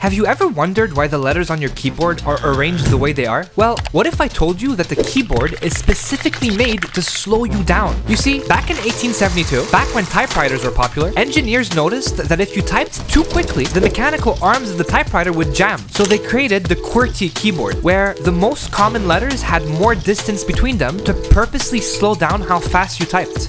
Have you ever wondered why the letters on your keyboard are arranged the way they are? Well, what if I told you that the keyboard is specifically made to slow you down? You see, back in 1872, back when typewriters were popular, engineers noticed that if you typed too quickly, the mechanical arms of the typewriter would jam. So they created the QWERTY keyboard, where the most common letters had more distance between them to purposely slow down how fast you typed.